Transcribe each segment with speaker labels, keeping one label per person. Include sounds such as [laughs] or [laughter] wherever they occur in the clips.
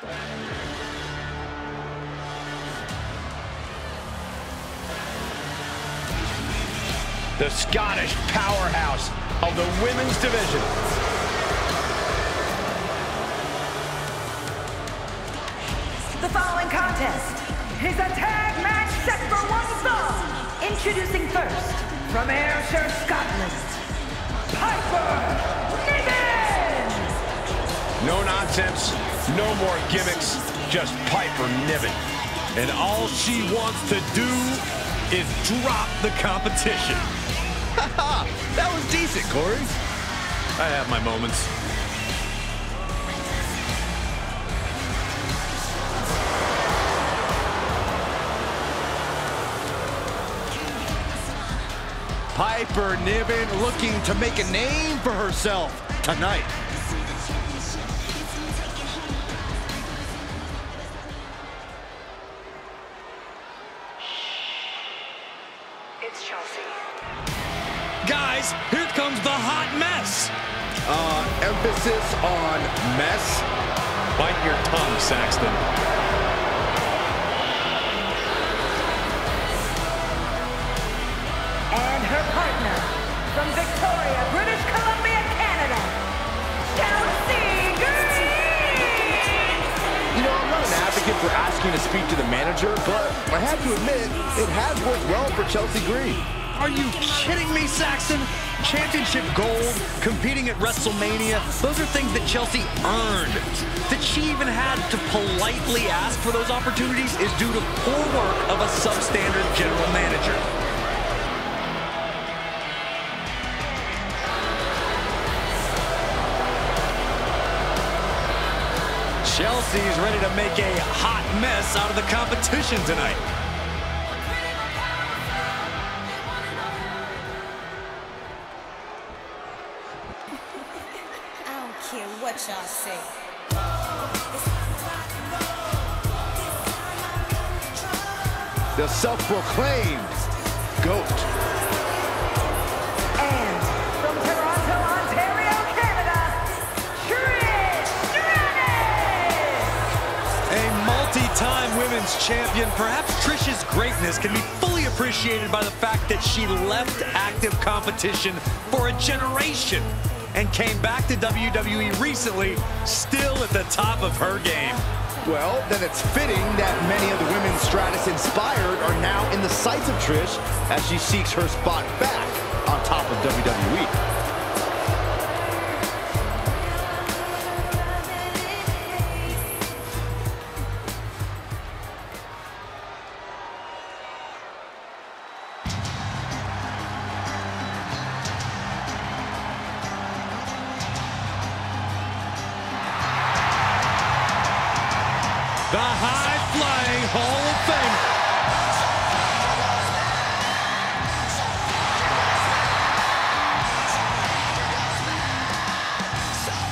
Speaker 1: The Scottish powerhouse of the women's division.
Speaker 2: The following contest is a tag match set for one fall. Introducing first, from Ayrshire, Scotland, Piper!
Speaker 1: No nonsense, no more gimmicks, just Piper Niven.
Speaker 3: And all she wants to do is drop the competition. [laughs]
Speaker 4: that was decent, Corey.
Speaker 3: I have my moments.
Speaker 4: Piper Niven looking to make a name for herself tonight.
Speaker 3: Mess.
Speaker 4: Uh, emphasis on mess.
Speaker 3: Bite your tongue, Saxton.
Speaker 2: And her partner, from Victoria, British Columbia, Canada, Chelsea Green!
Speaker 4: You know, I'm not an advocate for asking to speak to the manager, but I have to admit, it has worked well for Chelsea Green.
Speaker 3: Are you kidding me, Saxton? Championship gold, competing at WrestleMania, those are things that Chelsea earned. That she even had to politely ask for those opportunities is due to poor work of a substandard general manager. Chelsea's ready to make a hot mess out of the competition tonight.
Speaker 4: Self-proclaimed GOAT.
Speaker 2: And from Toronto, Ontario, Canada, Trish Stratus!
Speaker 3: A multi-time women's champion, perhaps Trish's greatness can be fully appreciated by the fact that she left active competition for a generation and came back to WWE recently, still at the top of her game.
Speaker 4: Well, then it's fitting that many of the women Stratus inspired are now in the sights of Trish as she seeks her spot back on top of. WWE.
Speaker 3: The high-flying Hall of Fame.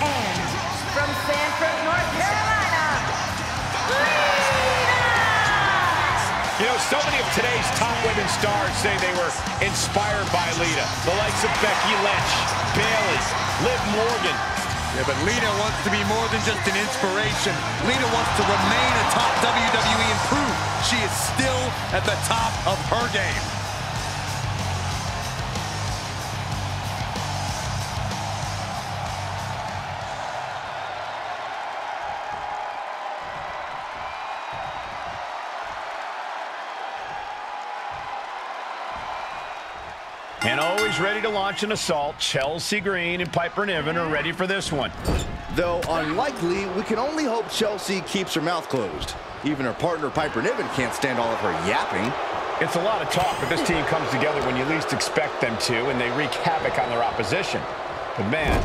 Speaker 2: And from Sanford, North Carolina, Lita!
Speaker 1: You know, so many of today's top women stars say they were inspired by Lita. The likes of Becky Lynch, Bayley, Liv Morgan.
Speaker 3: Yeah, but Lita wants to be more than just an inspiration. Lita wants to remain a top WWE and prove she is still at the top of her game.
Speaker 1: Ready to launch an assault, Chelsea Green and Piper Niven are ready for this one.
Speaker 4: Though unlikely, we can only hope Chelsea keeps her mouth closed. Even her partner Piper Niven can't stand all of her yapping.
Speaker 1: It's a lot of talk, but this team comes together when you least expect them to, and they wreak havoc on their opposition. But man,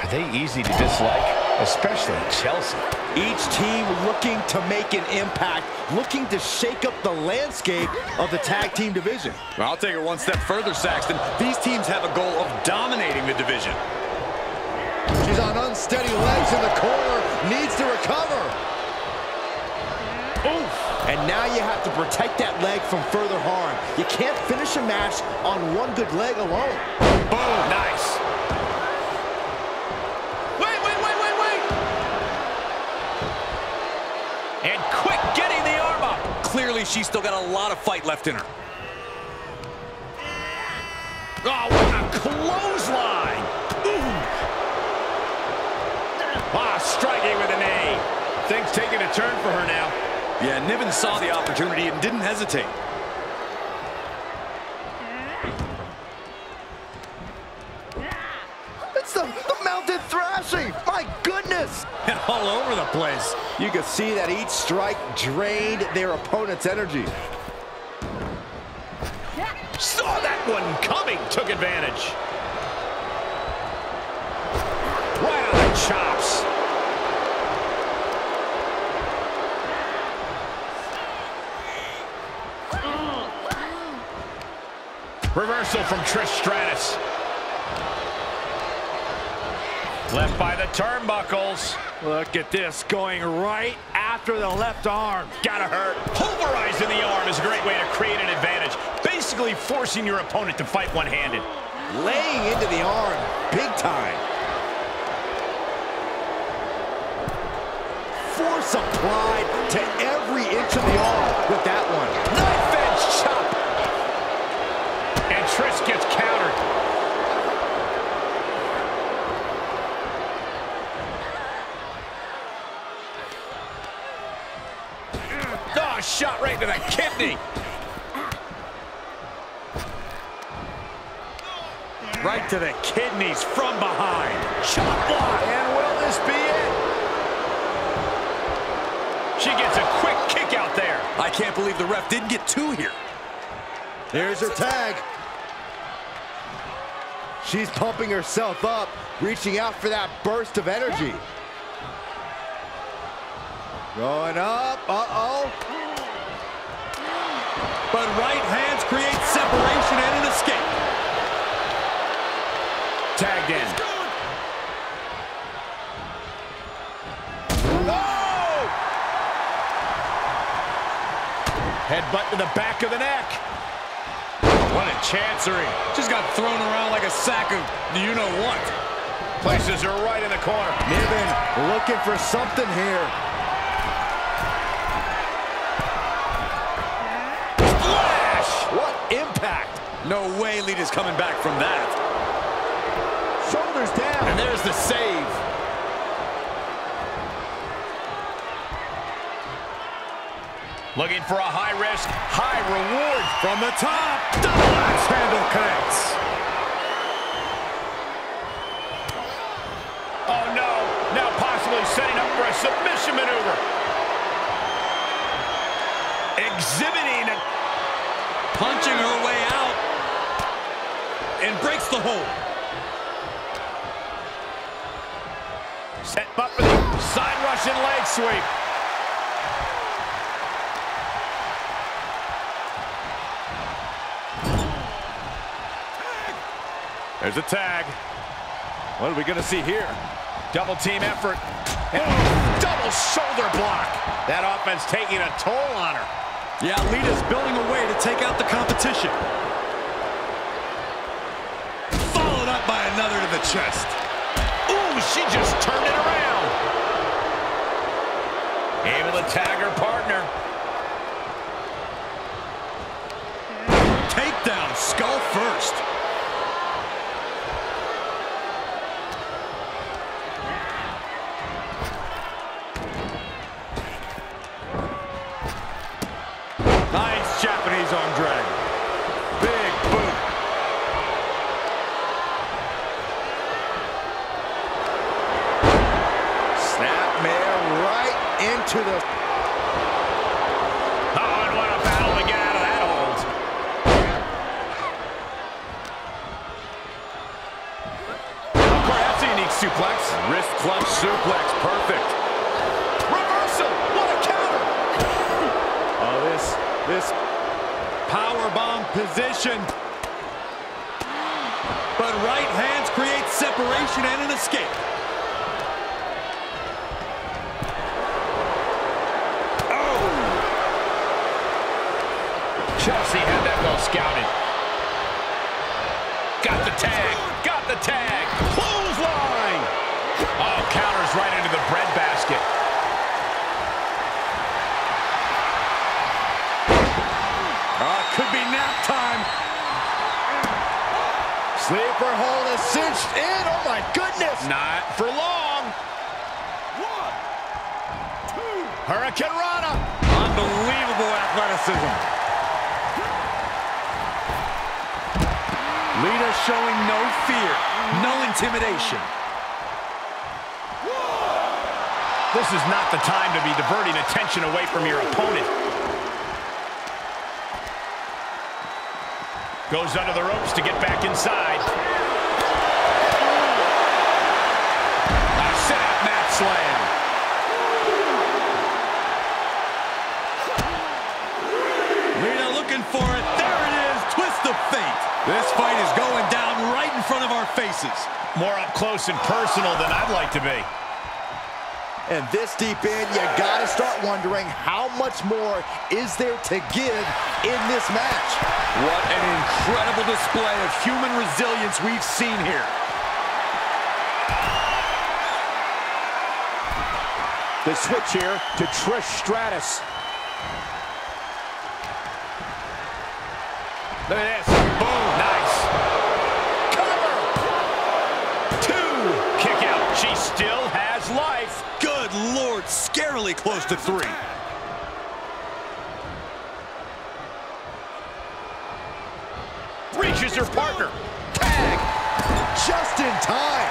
Speaker 1: are they easy to dislike? Especially Chelsea.
Speaker 4: Each team looking to make an impact, looking to shake up the landscape of the tag team division.
Speaker 3: Well, I'll take it one step further, Saxton. These teams have a goal of dominating the division.
Speaker 4: She's on unsteady legs in the corner, needs to recover. Oof. And now you have to protect that leg from further harm. You can't finish a match on one good leg alone.
Speaker 3: She's still got a lot of fight left in her.
Speaker 1: Oh, what a clothesline! Ooh. Ah, striking with a knee. Things taking a turn for her now.
Speaker 3: Yeah, Niven saw the opportunity and didn't hesitate.
Speaker 4: It's the, the mounted thrashing. My goodness.
Speaker 3: All over the place.
Speaker 4: You can see that each strike drained their opponent's energy.
Speaker 1: Saw that one coming, took advantage. Right on the chops. Reversal from Trish Stratus. Left by the turnbuckles.
Speaker 3: Look at this, going right after the left arm.
Speaker 1: Gotta hurt. Pulverizing the arm is a great way to create an advantage. Basically forcing your opponent to fight one-handed.
Speaker 4: Laying into the arm, big time. Force applied to every inch of the arm with that one.
Speaker 1: Knife edge chop. And Trish gets countered. Oh, shot right to the kidney.
Speaker 3: Right to the kidneys from behind.
Speaker 1: Chop block. And will this be it? She gets a quick kick out there.
Speaker 3: I can't believe the ref didn't get two here.
Speaker 4: There's her tag. She's pumping herself up, reaching out for that burst of energy. Going up, uh-oh.
Speaker 3: But right hands create separation and an escape.
Speaker 1: Tagged in. Oh! Headbutt to the back of the neck. What a chancery.
Speaker 3: Just got thrown around like a sack of do you-know-what.
Speaker 1: Places her right in the corner.
Speaker 4: Niven looking for something here.
Speaker 3: No way Lita's coming back from that.
Speaker 4: Shoulders down.
Speaker 1: And there's the save. Looking for a high risk, high reward.
Speaker 3: From the top, double axe handle connects.
Speaker 1: Oh no, now possibly setting up for a submission maneuver. Exhibiting a
Speaker 3: Punching her way out. And breaks the hold.
Speaker 1: set up for the side Russian leg sweep. There's a tag. What are we going to see here? Double team effort. And double shoulder block. That offense taking a toll on her.
Speaker 3: Yeah, Lita's building a way to take out the competition. Followed up by another to the chest.
Speaker 1: Ooh, she just turned it around. Able to tag her partner.
Speaker 3: Takedown, skull first.
Speaker 4: Into the...
Speaker 1: Oh, and what a battle to get out of that hold. Of that's a unique suplex. Wrist clutch suplex, perfect. Reversal, what a counter. [laughs]
Speaker 3: Oh, this, this power bomb position. But right hands create separation and an escape.
Speaker 1: Chelsea had that well scouted. Got the tag. Got the tag. Clothesline. Oh, counters right into the breadbasket. Oh, could be nap time.
Speaker 4: Sleeper hold is cinched in. Oh, my goodness.
Speaker 1: Not for long.
Speaker 5: One, two.
Speaker 1: Hurricanrana.
Speaker 3: Unbelievable athleticism. Showing no fear, no intimidation.
Speaker 1: This is not the time to be diverting attention away from your opponent. Goes under the ropes to get back inside. A set mat slam.
Speaker 3: Lita looking for it. There it is. Twist of fate. This fight is going down right in front of our faces.
Speaker 1: More up close and personal than I'd like to be.
Speaker 4: And this deep in, you gotta start wondering how much more is there to give in this match.
Speaker 3: What an incredible display of human resilience we've seen here.
Speaker 5: The switch here to Trish Stratus.
Speaker 1: Look at this.
Speaker 3: Scarily close to three.
Speaker 1: Reaches her partner. Tag.
Speaker 4: Just in time.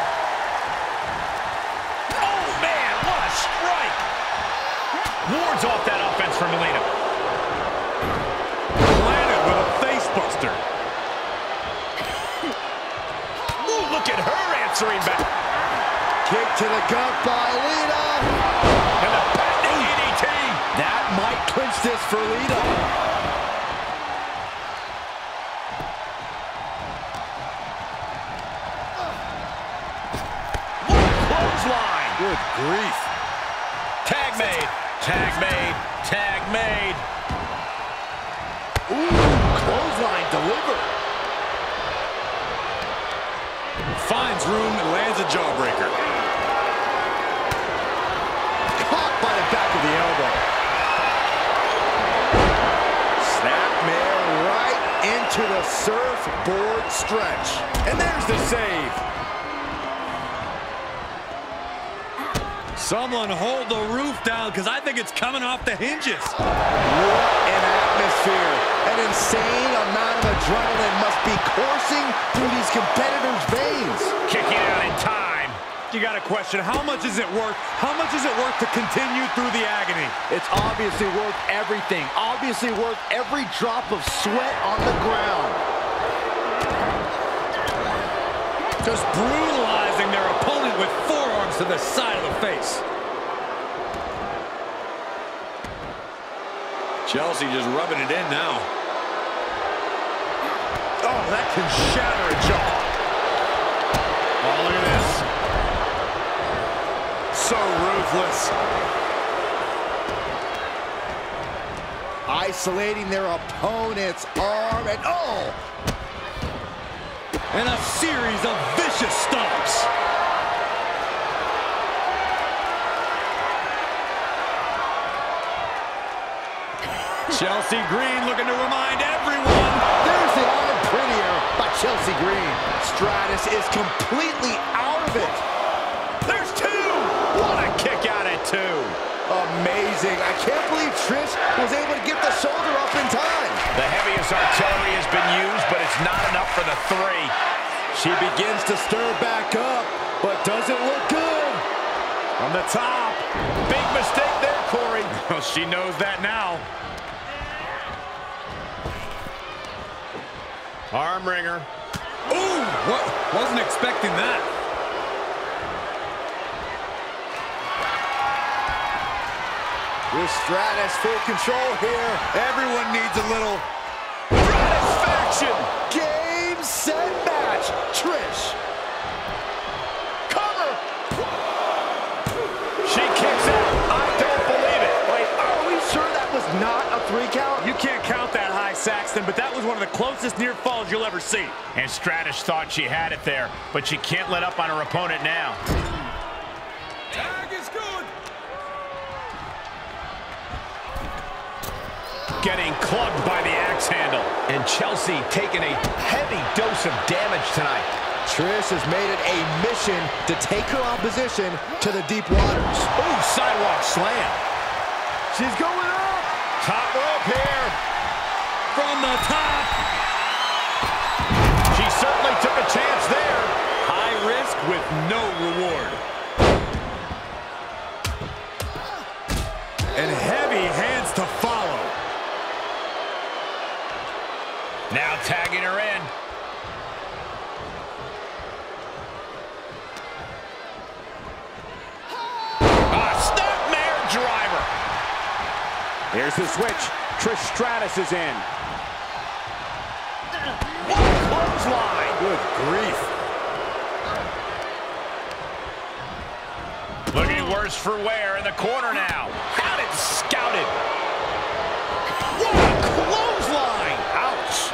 Speaker 1: Oh, man. What a strike. Wards off that offense from Melina.
Speaker 3: Landed with a face buster.
Speaker 1: Ooh, look at her answering back.
Speaker 4: Kick to the gut by Lita. Clinch this for Lita.
Speaker 1: Clothesline.
Speaker 3: Good grief.
Speaker 1: Tag made. Tag made. Tag made.
Speaker 4: Ooh, clothesline delivered.
Speaker 3: Finds room and lands a jawbreaker.
Speaker 4: Caught by the back of the elbow. Right into the surfboard stretch.
Speaker 3: And there's the save. Someone hold the roof down because I think it's coming off the hinges.
Speaker 4: What an atmosphere. An insane amount of adrenaline must be coursing through these competitors' veins.
Speaker 1: Kicking out in time.
Speaker 3: You got to question, how much is it worth? How much is it worth to continue through the agony?
Speaker 4: It's obviously worth everything. Obviously worth every drop of sweat on the ground.
Speaker 3: Just brutalizing their opponent with forearms to the side of the face. Chelsea just rubbing it in now. Oh, that can shatter a jaw.
Speaker 1: Oh, look at this.
Speaker 3: So ruthless.
Speaker 4: Isolating their opponent's arm and oh!
Speaker 3: And a series of vicious stomps. Chelsea Green looking to remind everyone.
Speaker 4: There's the arm prettier by Chelsea Green. Stratus is completely out of it. Amazing. I can't believe Trish was able to get the shoulder up in time.
Speaker 1: The heaviest artillery has been used, but it's not enough for the three.
Speaker 4: She begins to stir back up, but doesn't look good.
Speaker 1: On the top. Big mistake there, Corey. [laughs] Well, she knows that now. Arm wringer.
Speaker 3: Ooh, what? Wasn't expecting that.
Speaker 4: With Stratus full control here.
Speaker 3: Everyone needs a little
Speaker 1: Stratusfaction.
Speaker 4: Game, set, match. Trish.
Speaker 1: Cover. She kicks out. I don't believe it.
Speaker 4: Wait, are we sure that was not a three count?
Speaker 3: You can't count that high, Saxton, but that was one of the closest near falls you'll ever see.
Speaker 1: And Stratus thought she had it there, but she can't let up on her opponent now.
Speaker 5: Tag is good.
Speaker 1: Getting clubbed by the axe handle. And Chelsea taking a heavy dose of damage tonight.
Speaker 4: Trish has made it a mission to take her opposition to the deep waters.
Speaker 1: Ooh, sidewalk slam.
Speaker 5: She's going up.
Speaker 1: Top rope here.
Speaker 3: From the top.
Speaker 1: She certainly took a chance there.
Speaker 3: High risk with no reward.
Speaker 1: Tagging her in. Ah, snapmare driver.
Speaker 5: Here's the switch. Trish Stratus is in.
Speaker 1: What Clothesline.
Speaker 3: Good grief.
Speaker 1: Looking worse for wear in the corner now. Had it scouted. What a clothesline. Ouch.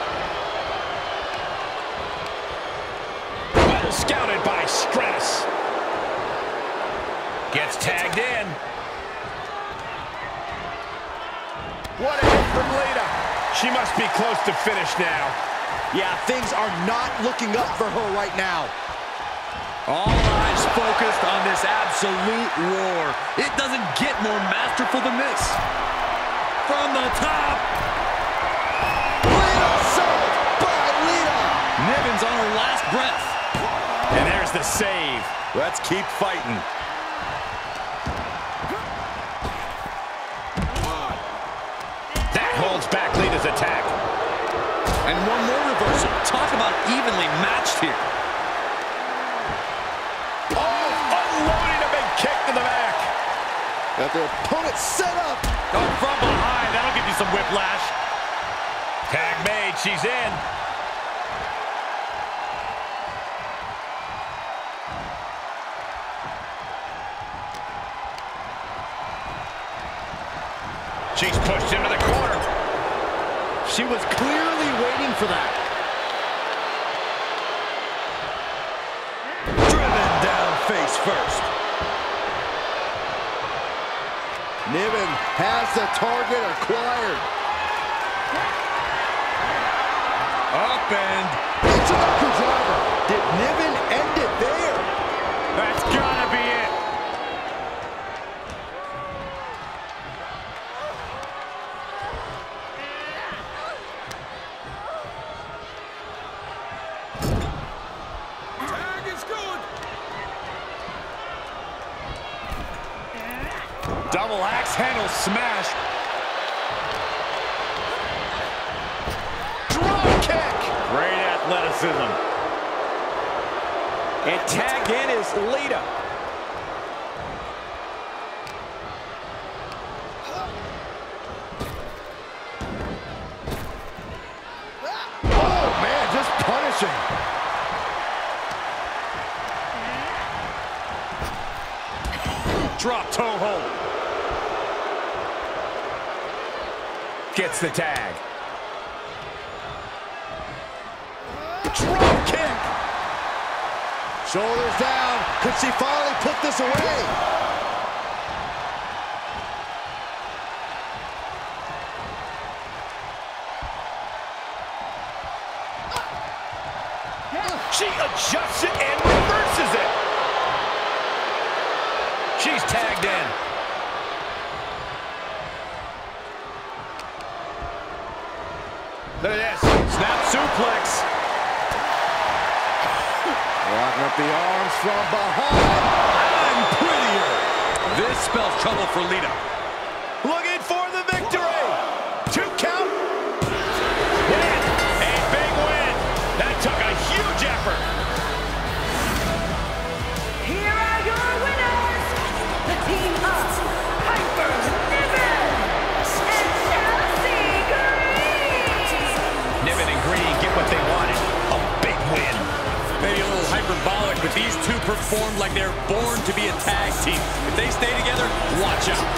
Speaker 1: Well scouted by Stratus. Gets tagged in. What a hit from Lita. She must be close to finish now.
Speaker 4: Yeah, things are not looking up for her right now.
Speaker 3: All eyes focused on this absolute war. It doesn't get more masterful than this. From the top.
Speaker 4: Lita saved by Lita.
Speaker 3: Niven's on her last breath.
Speaker 1: And there's the save.
Speaker 3: Let's keep fighting.
Speaker 1: That holds back Lita's attack.
Speaker 3: And one more reversal. Talk about evenly matched here.
Speaker 1: Oh, unloading a big kick to the back.
Speaker 4: Got their opponent set up.
Speaker 3: Oh, from behind. That'll give you some whiplash.
Speaker 1: Tag made, she's in. She's pushed into the corner.
Speaker 4: She was clearly waiting for that.
Speaker 3: Driven down face first.
Speaker 4: Niven has the target acquired.
Speaker 3: Up and
Speaker 4: It's a knuckle driver. Did Niven end it there?
Speaker 3: that's gotta be it. Double axe handle smash.
Speaker 1: Drop kick.
Speaker 3: Great athleticism.
Speaker 5: And tag in is Lita.
Speaker 1: Gets the tag.
Speaker 4: Drop kick. Shoulders down. Could she finally put this away? Locking up the arms from behind.
Speaker 3: I'm prettier. This spells trouble for Lita. These two performed like they're born to be a tag team. If they stay together, watch out.